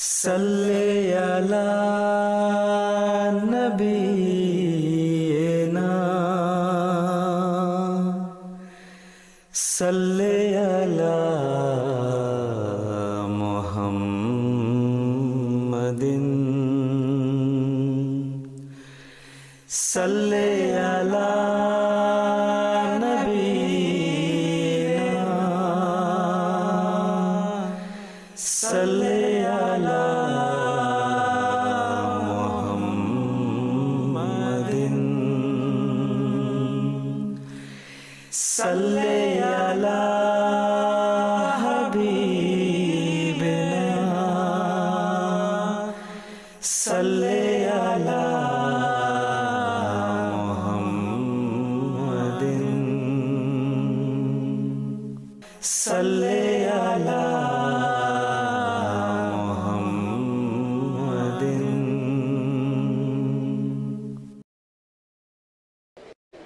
Salli ala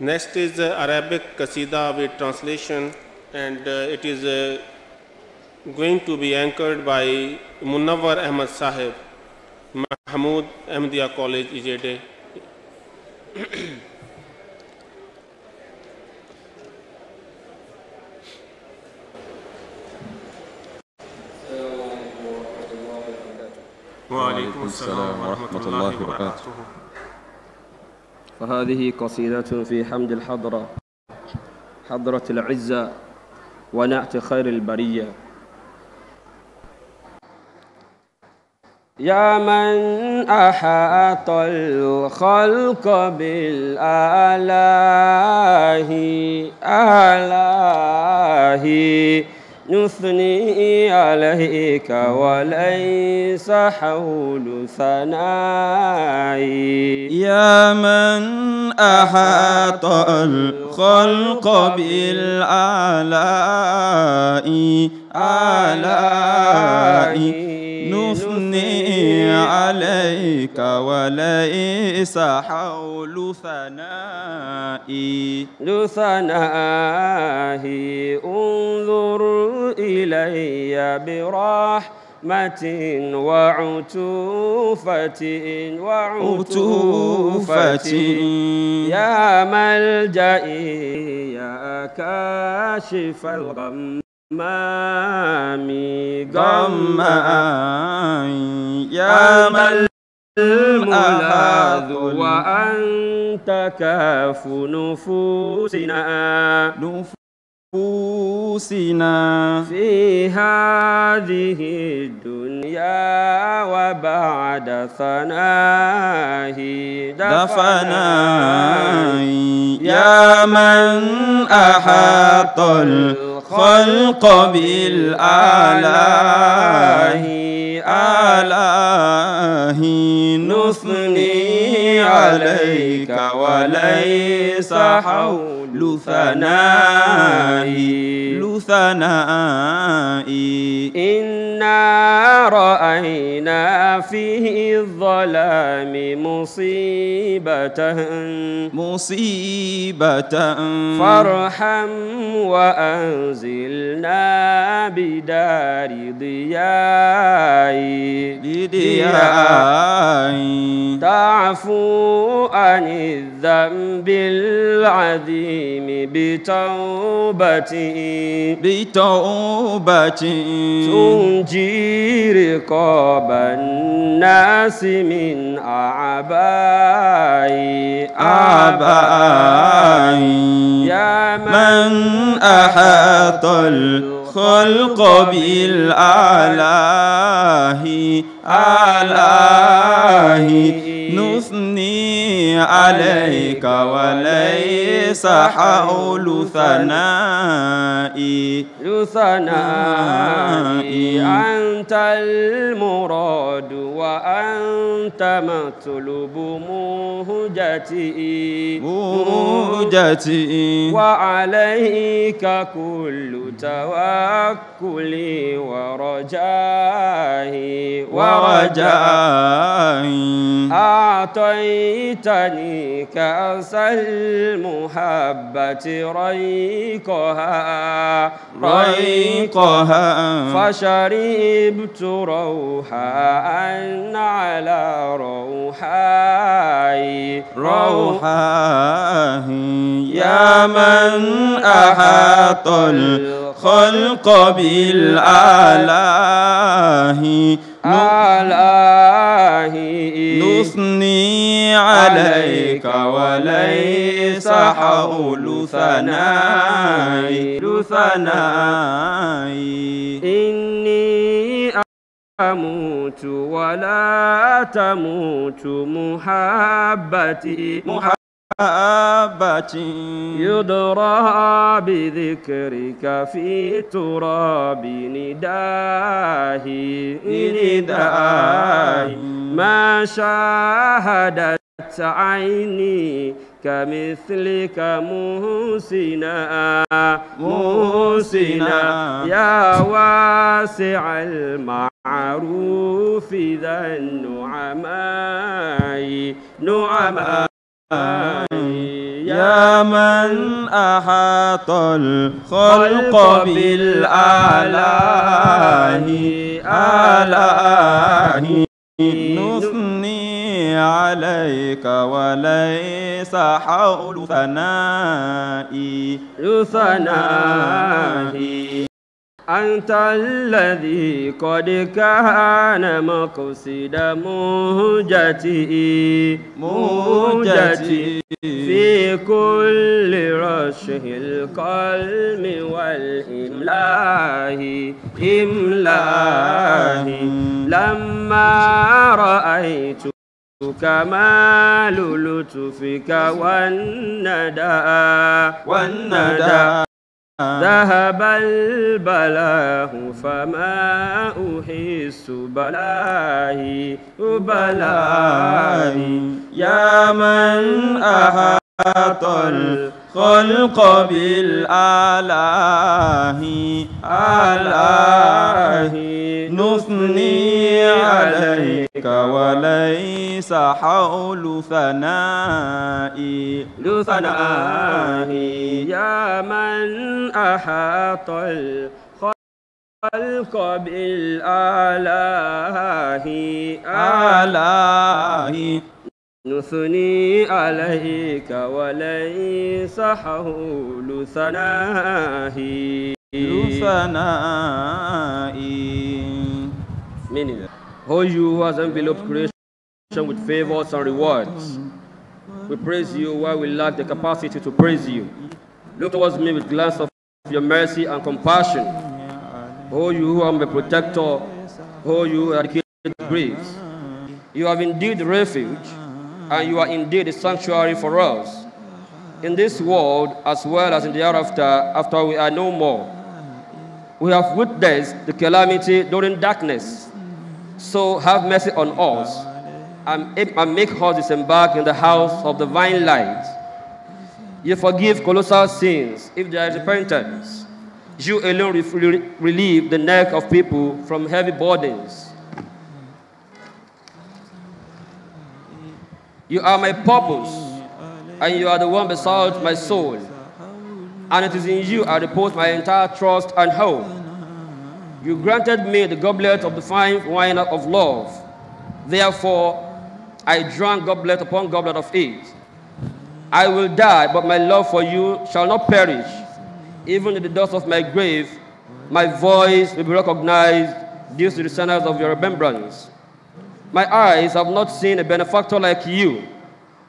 Next is the Arabic Qasida with translation and uh, it is uh, going to be anchored by Munawar Ahmad Sahib, Mahmood Ahmadiyya College, Ijede. وعليكم السلام ورحمة الله وبركاته فهذه قصيدة في حمد الحضرة حضرة العزة ونعت خير البرية يا من أحاط الخلق بالآله آله نثني عليك وليس حول ثنائي يا من أحاط الخلق بالآلاء آلاء نثني عليك وليس حول ثنائي. لثناه انظر إلي برحمة وعتوفة وعتوفة. يا ملجئي يا كاشف الغمام غمّا يا من الملاذ وأنت كاف نفوسنا. نفوسنا. في هذه الدنيا وبعد ثناه دفناي. يا من أحاط الخلق بالآله آله نثني عليك وليس حول ثنائي ثنائي إنا رأينا في الظلام مصيبة. مصيبة. فارحم وأنزلنا بدار ضياء. بدياي تعفو عن الذنب العظيم بتوبتي بتوبة. تنجي رقاب الناس من أعبائي آبائي يا من أحاط الخلق بالآله آله نثني عليك وليس حول ثنائي. ثنائي. أنت المراد وأنت مطلوب مهجتي موجتي وعليك كل توكلي ورجائي ورجائي. أعطيتني كأس المحبة ريقها. ريقها. فشربت روحا على روحاي. روحاه يا من أحاط الخلق بالآله. عليه نثني عليك وليس حول ثناي ثناي. إني أموت ولا تموت محبتي محبتي. يضرى بذكرك في تراب نداهي نداهي. ما شاهدت عيني كمثلك موسنا موسنا يا واسع المعروف ذا النعماء نعماء. يا من أحاط الخلق بالآله آله نثني عليك وليس حول ثنائي. ثنائي. أنت الذي قد كان مقصد مهجتي مهجتي في كل رشه القلم والإملاه إملاه لما رأيت كمال لطفك والندى والندى ذهب البلاه فما أحس بلاهي بلاهي يا من أحاط الخلق بالآله آله نثني عليك وليس حول ثنائي. لثنائي يا من أحاط الخلق بالآله آله نثني عليك وليس حول ثنائي. ثنائي Meaning, oh you who has enveloped creation with favors and rewards, we praise you while we lack the capacity to praise you. Look towards me with glance of your mercy and compassion. Oh you who are my protector, oh you who eradicate griefs. You have indeed refuge, and you are indeed a sanctuary for us. In this world as well as in the hereafter, after we are no more. We have witnessed the calamity during darkness. So have mercy on us and, make us disembark in the house of divine light. You forgive colossal sins if there is repentance. You alone re- re- relieve the neck of people from heavy burdens. You are my purpose, and you are the one beside my soul. And it is in you I repose my entire trust and hope. You granted me the goblet of the fine wine of love. Therefore, I drank goblet upon goblet of it. I will die, but my love for you shall not perish. Even in the dust of my grave, my voice will be recognized due to the sinners of your remembrance. My eyes have not seen a benefactor like you.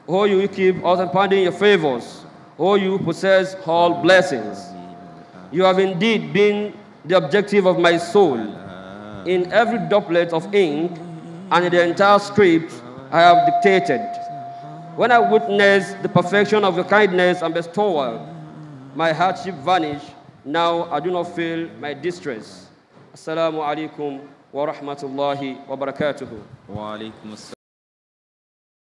Oh, you keep us impounding your favors. Oh, you possess all blessings. You have indeed been the objective of my soul. Uh-huh. In every droplet of ink and in the entire script I have dictated. Uh-huh. When I witness the perfection of your kindness and bestowal, my hardship vanish. Now I do not feel my distress. Assalamu alaikum wa rahmatullahi wa barakatuhu. Wa alaikum